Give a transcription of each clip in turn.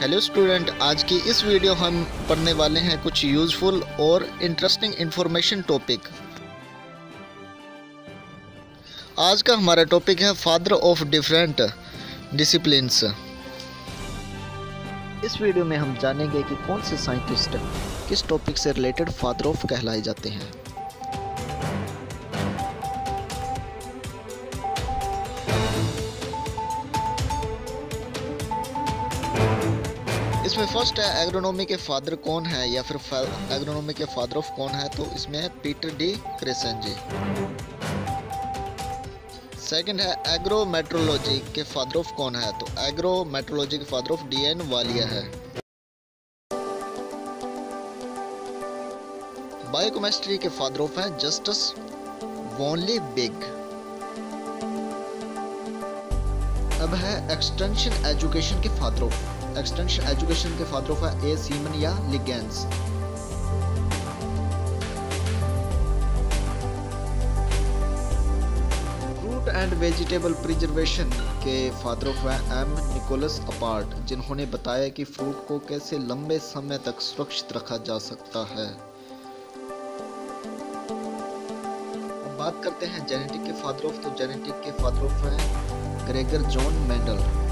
Hello student आज की इस वीडियो हम पढ़ने वाले हैं कुछ यूज़फुल और इंटरेस्टिंग इंफॉर्मेशन टॉपिक आज का हमारा टॉपिक है फादर ऑफ़ डिफरेंट डिसिप्लिन्स इस वीडियो में हम जानेंगे कि कौन से साइंटिस्ट किस टॉपिक से रिलेटेड फादर ऑफ़ कहलाए जाते हैं। इसमें फ़र्स्ट है एग्रोनॉमी के फादर कौन है या फिर एग्रोनॉमी के फादर ऑफ़ कौन है तो इसमें है Peter de Crescenzi ji. Second है एग्रोमेट्रोलॉजी के फादर ऑफ़ कौन है तो एग्रोमेट्रोलॉजी के father of D N Walia है। बायोकेमिस्ट्री के फादर ऑफ़ है जस्टिस वॉनली बिग अब है एक्सटेंशन एजुकेशन के फादर ऑफ़ एक्सटेंशन एजुकेशन के फादर है ए सीमन या लिगेंस एंड वेजिटेबल प्रिजर्वेशन के father of M Nicholas Appert जिन्होंने बताया कि फ्रूट को कैसे लंबे समय तक सुरक्षित रखा जा सकता है। बात करते हैं जेनेटिक के फादर ऑफ़ तो जेनेटिक के फादर ऑफ़ है ग्रेगर जॉन मेंडल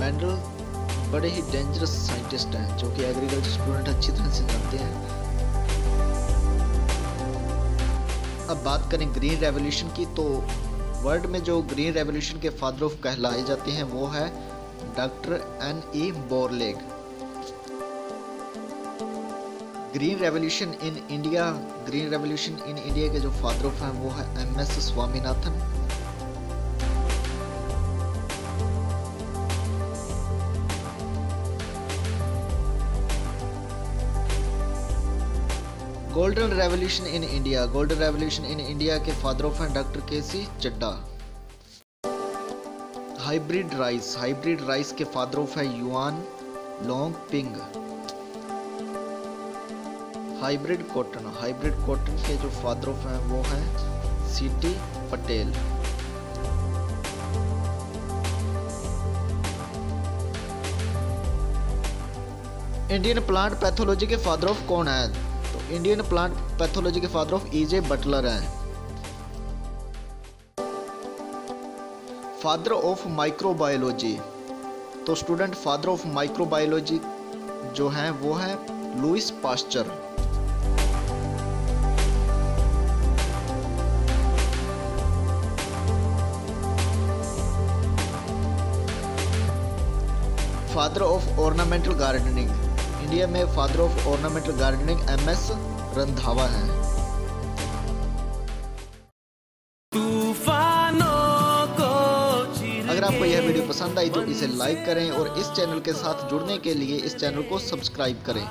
मेंडल बड़े ही डेंजरस साइंटिस्ट हैं, जो कि एग्रीकल्चर स्टूडेंट अच्छी तरह से जानते हैं। अब बात करें ग्रीन रेवोल्यूशन की तो वर्ल्ड में जो ग्रीन रेवोल्यूशन के फादर ऑफ़ कहलाए जाते हैं, वो है doctor N E Borlaug green revolution in India green revolution in India के जो फादर ऑफ़ हैं, वो है M S Swaminathan golden revolution in India, golden revolution in India के फादर ऑफ़ हैं doctor K C Chadha hybrid rice hybrid rice के father of है Yuan Longping. Hybrid cotton hybrid cotton के जो father of हैं वो हैं C T Patel. Indian plant pathology के फादर ऑफ़ कौन है? तो इंडियन प्लांट पैथोलॉजी के father of E J Butler हैं। फादर ऑफ़ माइक्रोबायोलॉजी तो स्टूडेंट फादर ऑफ़ माइक्रोबायोलॉजी जो हैं, वो है Louis Pasteur father of ornamental gardening India में father of ornamental gardening M S Randhawa है। अगर आपको यह वीडियो पसंद आई तो इसे लाइक करें और इस चैनल के साथ जुड़ने के लिए इस चैनल को सब्सक्राइब करें।